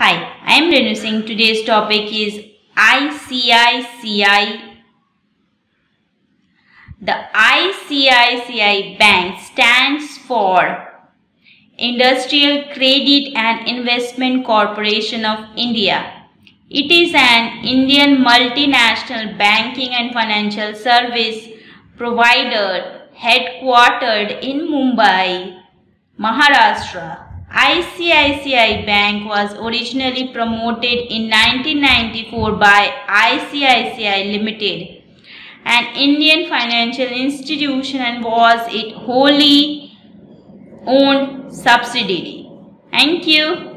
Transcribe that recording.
Hi, I am Renu Singh. Today's topic is ICICI. The ICICI Bank stands for Industrial Credit and Investment Corporation of India. It is an Indian multinational banking and financial service provider headquartered in Mumbai, Maharashtra. ICICI Bank was originally promoted in 1994 by ICICI Limited, an Indian financial institution and was its wholly owned subsidiary. Thank you.